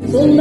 Hey!